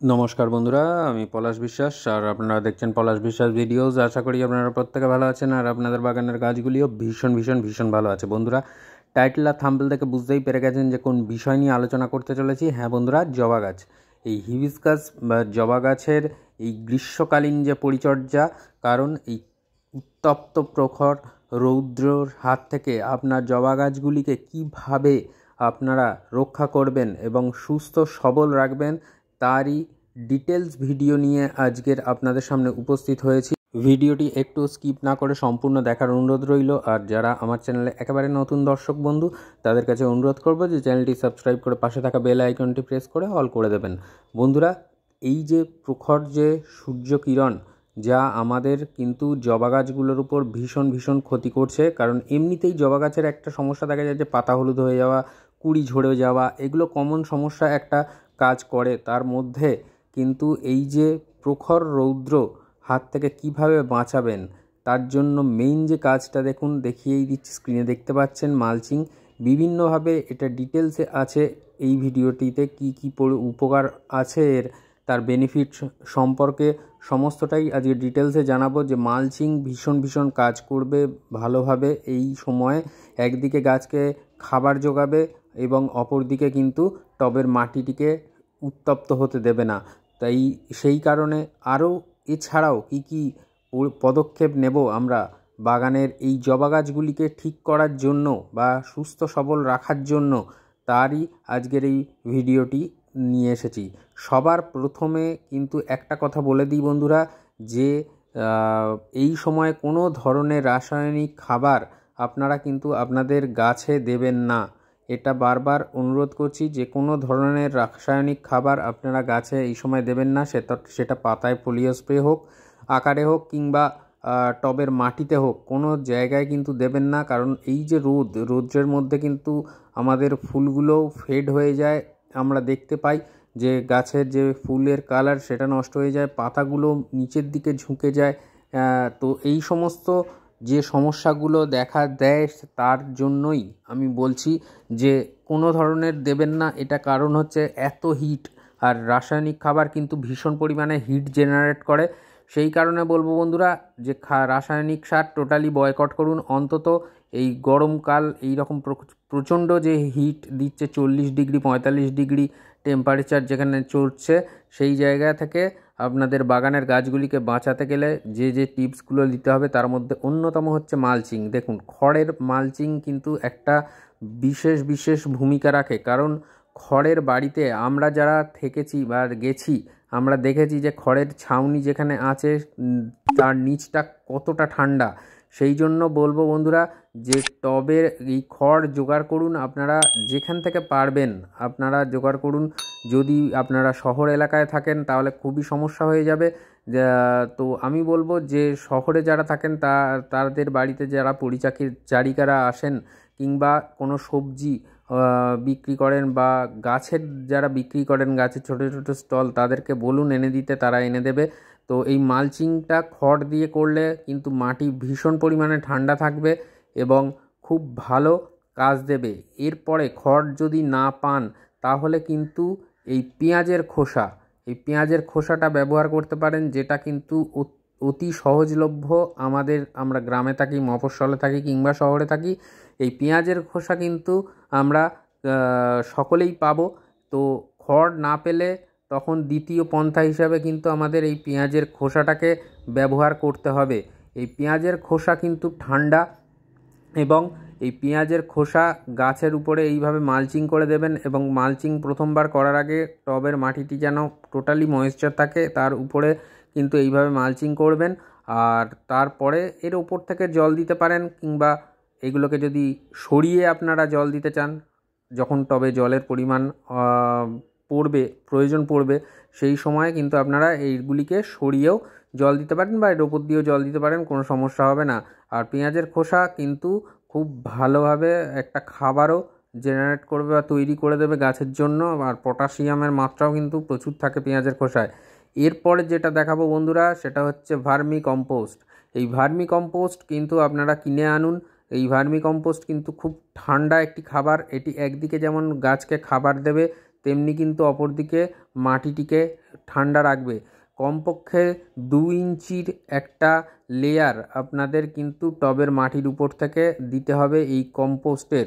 নমস্কার বন্ধুরা, আমি পলাশ বিশ্বাস, আর আপনারা দেখছেন পলাশ বিশ্বাস ভিডিওস। আশা করি আপনারা প্রত্যেকে ভালো আছেন, আর আপনাদের বাগানের গাছগুলিও ভীষণ ভীষণ ভীষণ ভালো আছে। বন্ধুরা, টাইটেল আর থাম্বেল থেকে বুঝতেই পেরে গেছেন যে কোন বিষয় নিয়ে আলোচনা করতে চলেছি। হ্যাঁ বন্ধুরা, জবা গাছ। এই হিবিসকাস বা জবা গাছের এই গ্রীষ্মকালীন যে পরিচর্যা, কারণ এই উত্তপ্ত প্রখর রৌদ্রর হাত থেকে আপনার জবা গাছগুলিকে কীভাবে আপনারা রক্ষা করবেন এবং সুস্থ, সবল রাখবেন তারই ডিটেলস ভিডিও নিয়ে আজকের আপনাদের সামনে উপস্থিত হয়েছি। ভিডিওটি একটু স্কিপ না করে সম্পূর্ণ দেখার অনুরোধ রইল, আর যারা আমার চ্যানেলে একেবারে নতুন দর্শক বন্ধু, তাদের কাছে অনুরোধ করব যে চ্যানেলটি সাবস্ক্রাইব করে পাশে থাকা বেল আইকনটি প্রেস করে অল করে দেবেন। বন্ধুরা, এই যে প্রখর যে সূর্য কিরণ, যা আমাদের কিন্তু জবা গাছগুলোর উপর ভীষণ ভীষণ ক্ষতি করছে, কারণ এমনিতেই জবা গাছের একটা সমস্যা দেখা যায় যে পাতা হলুদ হয়ে যাওয়া কুড়ি ঝরে যাওয়া, এগুলো কমন সমস্যা একটা কাজ করে। তার মধ্যে কিন্তু এই যে প্রখর রৌদ্র হাত থেকে কীভাবে বাঁচাবেন, তার জন্য মেইন যে কাজটা দেখুন, দেখিয়েই দিচ্ছি স্ক্রিনে দেখতে পাচ্ছেন মালচিং। বিভিন্নভাবে এটা ডিটেলসে আছে, এই ভিডিওটিতে কি কি উপকার আছে এর, তার বেনিফিট সম্পর্কে সমস্তটাই আজকে ডিটেলসে জানাব যে মালচিং ভীষণ ভীষণ কাজ করবে ভালোভাবে। এই সময়ে একদিকে গাছকে খাবার যোগাবে এবং অপরদিকে কিন্তু টবের মাটিটিকে উত্তপ্ত হতে দেবে না। তাই সেই কারণে আরও এছাড়াও কি কি পদক্ষেপ নেব আমরা বাগানের এই জবা গাছগুলিকে ঠিক করার জন্য বা সুস্থ সবল রাখার জন্য, তারই আজকের এই ভিডিওটি নিয়ে এসেছি। সবার প্রথমে কিন্তু একটা কথা বলে দিই বন্ধুরা যে এই সময় কোনো ধরনের রাসায়নিক খাবার আপনারা কিন্তু আপনাদের গাছে দেবেন না। এটা বারবার অনুরোধ করছি যে কোনো ধরনের রাসায়নিক খাবার আপনারা গাছে এই সময় দেবেন না, সেটা সেটা পাতায় পোলিও স্প্রে হোক, আকারে হোক কিংবা টবের মাটিতে হোক, কোনো জায়গায় কিন্তু দেবেন না। কারণ এই যে রোদ, রৌদ্রের মধ্যে কিন্তু আমাদের ফুলগুলোও ফেড হয়ে যায়। আমরা দেখতে পাই যে গাছের যে ফুলের কালার সেটা নষ্ট হয়ে যায়, পাতাগুলো নিচের দিকে ঝুঁকে যায় তো এই সমস্ত যে সমস্যাগুলো দেখা দেয় তার জন্যই আমি বলছি যে কোনো ধরনের দেবেন না। এটা কারণ হচ্ছে এত হিট আর রাসায়নিক খাবার কিন্তু ভীষণ পরিমাণে হিট জেনারেট করে। সেই কারণে বলব বন্ধুরা যে খা রাসায়নিক সার টোটালি বয়কট করুন। অন্তত এই গরমকাল এই রকম প্রচণ্ড যে হিট দিচ্ছে চল্লিশ ডিগ্রি, পঁয়তাল্লিশ ডিগ্রি টেম্পারেচার যেখানে চলছে সেই জায়গা থেকে আপনাদের বাগানের গাছগুলিকে বাঁচাতে গেলে যে যে টিপসগুলো নিতে হবে তার মধ্যে অন্যতম হচ্ছে মালচিং। দেখুন, খড়ের মালচিং কিন্তু একটা বিশেষ বিশেষ ভূমিকা রাখে। কারণ খড়ের বাড়িতে আমরা যারা থেকেছি বা গেছি, আমরা দেখেছি যে খড়ের ছাউনি যেখানে আছে তার নিচটা কতটা ঠান্ডা। সেই জন্য বলব বন্ধুরা যে টবের এই খড় জোগাড় করুন, আপনারা যেখান থেকে পারবেন আপনারা জোগাড় করুন। যদি আপনারা শহর এলাকায় থাকেন তাহলে খুবই সমস্যা হয়ে যাবে। তো আমি বলব যে শহরে যারা থাকেন তা, তাদের বাড়িতে যারা পরিচাকি চারিকারা আসেন কিংবা কোনো সবজি বিক্রি করেন বা গাছের যারা বিক্রি করেন গাছের ছোটো ছোটো স্টল তাদেরকে বলুন, এনে দিতে তারা এনে দেবে। তো এই মালচিংটা খড় দিয়ে করলে কিন্তু মাটি ভীষণ পরিমাণে ঠান্ডা থাকবে এবং খুব ভালো কাজ দেবে। এরপরে খড় যদি না পান, তাহলে কিন্তু এই পেঁয়াজের খোসা, এই পেঁয়াজের খোসাটা ব্যবহার করতে পারেন, যেটা কিন্তু অতি সহজলভ্য আমাদের, আমরা গ্রামে থাকি, মফস্বলে থাকি কিংবা শহরে থাকি, এই পেঁয়াজের খোসা কিন্তু আমরা সকলেই পাবো। তো খড় না পেলে তখন দ্বিতীয় পন্থা হিসাবে কিন্তু আমাদের এই পেঁয়াজের খোসাটাকে ব্যবহার করতে হবে। এই পেঁয়াজের খোসা কিন্তু ঠান্ডা এবং এই পেঁয়াজের খোসা গাছের উপরে এইভাবে মালচিং করে দেবেন এবং মালচিং প্রথমবার করার আগে টবের মাটিটি যেন টোটালি ময়েশ্চার থাকে, তার উপরে কিন্তু এইভাবে মালচিং করবেন। আর তারপরে এর ওপর থেকে জল দিতে পারেন কিংবা এগুলোকে যদি সরিয়ে আপনারা জল দিতে চান, যখন টবে জলের পরিমাণ পড়বে, প্রয়োজন পড়বে, সেই সময়ে কিন্তু আপনারা এইগুলিকে সরিয়েও জল দিতে পারেন বা এর ওপর দিয়েও জল দিতে পারেন, কোনো সমস্যা হবে না। আর পেঁয়াজের খোসা কিন্তু খুব ভালোভাবে একটা খাবারও জেনারেট করবে বা তৈরি করে দেবে গাছের জন্য, আর পটাশিয়ামের মাত্রাও কিন্তু প্রচুর থাকে পেঁয়াজের খোসায়। এরপরে যেটা দেখাবো বন্ধুরা, সেটা হচ্ছে ভার্মি কম্পোস্ট। এই ভার্মি কম্পোস্ট কিন্তু আপনারা কিনে আনুন। এই ভার্মি কম্পোস্ট কিন্তু খুব ঠান্ডা একটি খাবার। এটি একদিকে যেমন গাছকে খাবার দেবে তেমনি কিন্তু অপরদিকে মাটিটিকে ঠান্ডা রাখবে। কমপক্ষে দু ইঞ্চির একটা লেয়ার আপনাদের কিন্তু টবের মাটির উপর থেকে দিতে হবে এই কম্পোস্টের।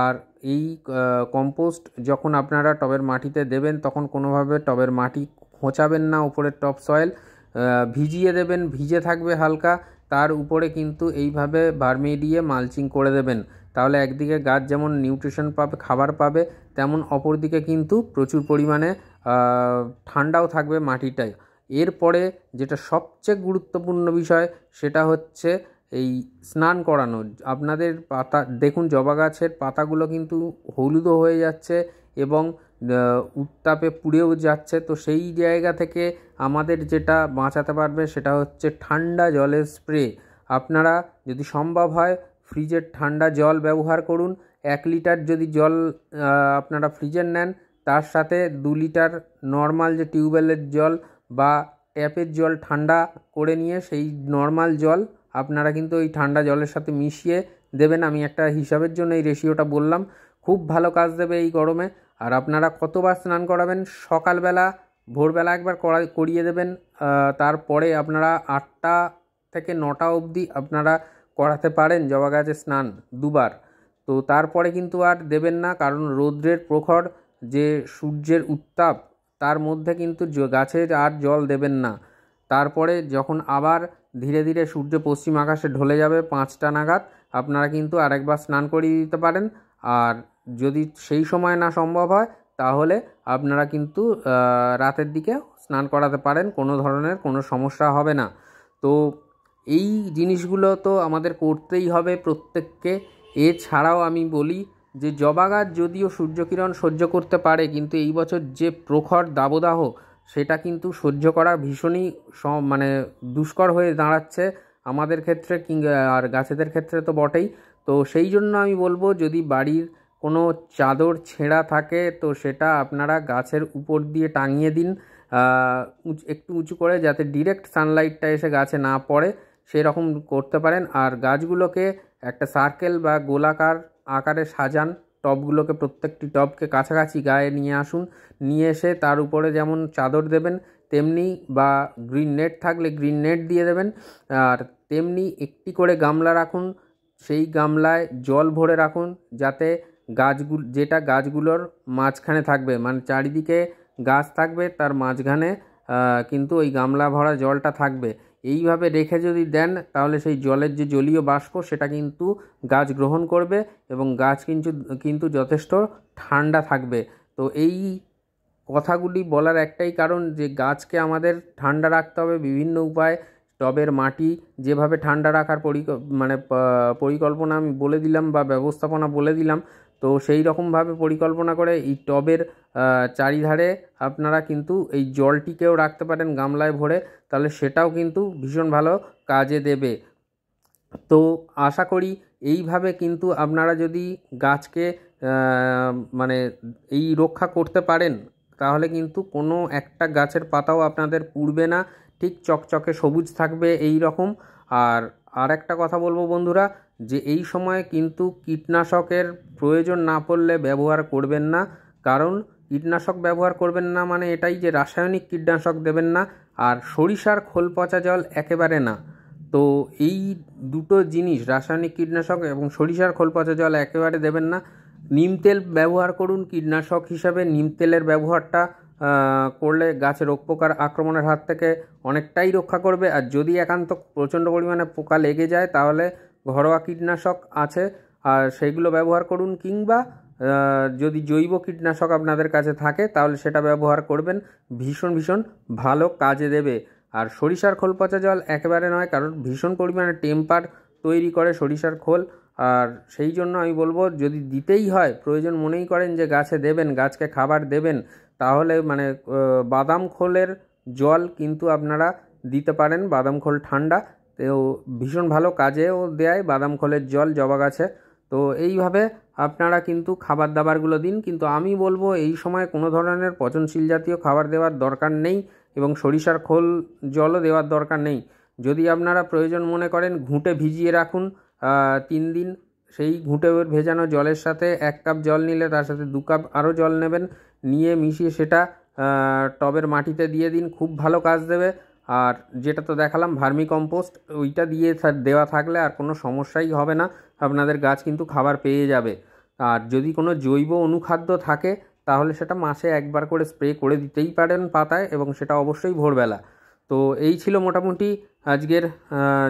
আর এই কম্পোস্ট যখন আপনারা টবের মাটিতে দেবেন, তখন কোনোভাবে টবের মাটি খোঁচাবেন না উপরের টপ সয়েল ভিজিয়ে দেবেন, ভিজে থাকবে হালকা। তার উপরে কিন্তু এইভাবে বার্মি দিয়ে মালচিং করে দেবেন। তাহলে একদিকে গাছ যেমন নিউট্রিশন পাবে, খাবার পাবে, তেমন অপরদিকে কিন্তু প্রচুর পরিমাণে ঠান্ডাও থাকবে মাটিটায়। এরপরে যেটা সবচেয়ে গুরুত্বপূর্ণ বিষয়, সেটা হচ্ছে এই স্নান করানো। আপনাদের পাতা, দেখুন জবা গাছের পাতাগুলো কিন্তু হলুদও হয়ে যাচ্ছে এবং উত্তাপে পুড়েও যাচ্ছে। তো সেই জায়গা থেকে আমাদের যেটা বাঁচাতে পারবে সেটা হচ্ছে ঠান্ডা জলের স্প্রে আপনারা যদি সম্ভব হয় ফ্রিজের ঠান্ডা জল ব্যবহার করুন। এক লিটার যদি জল আপনারা ফ্রিজের নেন, তার সাথে দু লিটার নর্মাল যে টিউবওয়েলের জল বা ট্যাপের জল ঠান্ডা করে নিয়ে, সেই নর্মাল জল আপনারা কিন্তু ওই ঠান্ডা জলের সাথে মিশিয়ে দেবেন। আমি একটা হিসাবের জন্য এই রেশিওটা বললাম। খুব ভালো কাজ দেবে এই গরমে। আর আপনারা কতবার স্নান করাবেন? সকালবেলা, ভোরবেলা একবার করা করিয়ে দেবেন। তারপরে আপনারা আটটা থেকে নটা অবধি আপনারা করাতে পারেন জবা গাছে স্নান দুবার। তো তারপরে কিন্তু আর দেবেন না, কারণ রৌদ্রের প্রখর যে সূর্যের উত্তাপ, তার মধ্যে কিন্তু গাছে আর জল দেবেন না। তারপরে যখন আবার ধীরে ধীরে সূর্য পশ্চিম আকাশে ঢলে যাবে পাঁচটা নাগাদ, আপনারা কিন্তু আরেকবার স্নান করিয়ে দিতে পারেন। আর যদি সেই সময় না সম্ভব হয়, তাহলে আপনারা কিন্তু রাতের দিকে স্নান করাতে পারেন, কোনো ধরনের কোনো সমস্যা হবে না। তো এই জিনিসগুলো তো আমাদের করতেই হবে প্রত্যেককে। এছাড়াও আমি বলি যে জবা গাছ যদিও সূর্যকিরণ সহ্য করতে পারে, কিন্তু এই বছর যে প্রখর দাবদাহ, সেটা কিন্তু সহ্য করা ভীষণই মানে দুষ্কর হয়ে দাঁড়াচ্ছে আমাদের ক্ষেত্রে আর গাছেদের ক্ষেত্রে তো বটেই। তো সেই জন্য আমি বলব, যদি বাড়ির কোনো চাদর ছেঁড়া থাকে, তো সেটা আপনারা গাছের উপর দিয়ে টাঙিয়ে দিন। একটু উঁচু করে যাতে ডিরেক্ট সানলাইটটা এসে গাছে না পড়ে। সেরকম করতে পারেন। আর গাছগুলোকে একটা সার্কেল বা গোলাকার আকারে সাজান। টবগুলোকে প্রত্যেকটি টবকে কাছাকাছি গায়ে নিয়ে আসুন। নিয়ে এসে তার উপরে যেমন চাদর দেবেন, তেমনি বা গ্রিন নেট থাকলে গ্রিন নেট দিয়ে দেবেন। আর তেমনি একটি করে গামলা রাখুন। সেই গামলায় জল ভরে রাখুন যাতে গাছগুলো যেটা গাছগুলোর মাঝখানে থাকবে মানে চারিদিকে গাছ থাকবে তার মাঝখানে কিন্তু ওই গামলা ভরা জলটা থাকবে। এইভাবে রেখে যদি দেন, তাহলে সেই জলের যে জলীয় বাষ্প, সেটা কিন্তু গাছ গ্রহণ করবে এবং গাছ কিন্তু কিন্তু যথেষ্ট ঠান্ডা থাকবে। তো এই কথাগুলি বলার একটাই কারণ যে, গাছকে আমাদের ঠান্ডা রাখতে হবে বিভিন্ন উপায়ে। টবের মাটি যেভাবে ঠান্ডা রাখার পরিক মানে পরিকল্পনা আমি বলে দিলাম বা ব্যবস্থাপনা বলে দিলাম তো সেই রকমভাবে পরিকল্পনা করে এই টবের চারিধারে আপনারা কিন্তু এই জলটিকেও রাখতে পারেন গামলায় ভরে। তাহলে সেটাও কিন্তু ভীষণ ভালো কাজে দেবে। তো আশা করি এইভাবে কিন্তু আপনারা যদি গাছকে মানে এই রক্ষা করতে পারেন, তাহলে কিন্তু কোনো একটা গাছের পাতাও আপনাদের পুড়বে না। ঠিক চকচকে সবুজ থাকবে এই রকম আর আর একটা কথা বলব বন্ধুরা, যে এই সময় কিন্তু কীটনাশকের প্রয়োজন না পড়লে ব্যবহার করবেন না। কারণ কীটনাশক ব্যবহার করবেন না মানে এটাই যে রাসায়নিক কীটনাশক দেবেন না, আর সরিষার খোল পচা জল একেবারে না। তো এই দুটো জিনিস, রাসায়নিক কীটনাশক এবং সরিষার খোল পচা জল একেবারে দেবেন না। নিম তেল ব্যবহার করুন, কীটনাশক হিসাবে নিম তেলের ব্যবহারটা করলে গাছে রোগ পোকার আক্রমণের হাত থেকে অনেকটাই রক্ষা করবে। আর যদি একান্ত প্রচণ্ড পরিমাণে পোকা লেগে যায়, তাহলে ঘরোয়া কীটনাশক আছে। আর সেইগুলো ব্যবহার করুন, কিংবা যদি জৈব কীটনাশক আপনাদের কাছে থাকে, তাহলে সেটা ব্যবহার করবেন। ভীষণ ভীষণ ভালো কাজে দেবে। আর সরিষার খোল পচা জল একেবারে নয়, কারণ ভীষণ পরিমাণে টেম্পার তৈরি করে সরিষার খোল। আর সেই জন্য আমি বলব, যদি দিতেই হয়, প্রয়োজন মনেই করেন যে গাছে দেবেন, গাছকে খাবার দেবেন। তাহলে মানে বাদাম খোলের জল কিন্তু আপনারা দিতে পারেন। বাদাম খোল ঠান্ডা, তো ভীষণ ভালো কাজেও দেয় বাদাম খোলের জল, জবা গাছে। তো এইভাবে আপনারা কিন্তু খাবার দাবারগুলো দিন। কিন্তু আমি বলব, এই সময় কোনো ধরনের পচনশীল জাতীয় খাবার দেওয়ার দরকার নেই এবং সরিষার খোল জলও দেওয়ার দরকার নেই। যদি আপনারা প্রয়োজন মনে করেন, ঘুঁটে ভিজিয়ে রাখুন তিন দিন। সেই ঘুঁটে ভেজানো জলের সাথে এক কাপ জল নিলে তার সাথে দু কাপ আরও জল নেবেন। নিয়ে মিশিয়ে সেটা টবের মাটিতে দিয়ে দিন, খুব ভালো কাজ দেবে। আর যেটা তো দেখালাম ভার্মি কম্পোস্ট ওইটা দিয়ে দেওয়া থাকলে আর কোনো সমস্যাই হবে না, আপনাদের গাছ কিন্তু খাবার পেয়ে যাবে। আর যদি কোনো জৈব অনুখাদ্য থাকে, তাহলে সেটা মাসে একবার করে স্প্রে করে দিতেই পারেন পাতায়, এবং সেটা অবশ্যই ভোরবেলা। তো এই ছিল মোটামুটি আজকের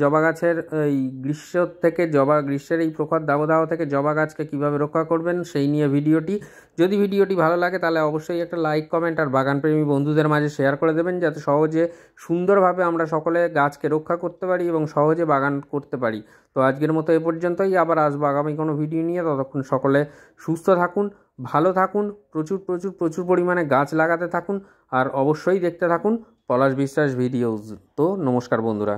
জবা গাছের এই গ্রীষ্ম থেকে জবা, গ্রীষ্মের এই প্রখর দাবদাহ থেকে জবা গাছকে কীভাবে রক্ষা করবেন সেই নিয়ে ভিডিওটি। যদি ভিডিওটি ভালো লাগে তাহলে অবশ্যই একটা লাইক, কমেন্ট আর বাগানপ্রেমী বন্ধুদের মাঝে শেয়ার করে দেবেন যাতে সহজে, সুন্দরভাবে আমরা সকলে গাছকে রক্ষা করতে পারি এবং সহজে বাগান করতে পারি। তো আজকের মতো এ পর্যন্তই। আবার আসব আগামী কোনো ভিডিও নিয়ে। ততক্ষণ সকলে সুস্থ থাকুন, ভালো থাকুন, প্রচুর প্রচুর প্রচুর পরিমাণে গাছ লাগাতে থাকুন, আর অবশ্যই দেখতে থাকুন পলাশ বিশ্বাস ভিডিওস তো নমস্কার বন্ধুরা।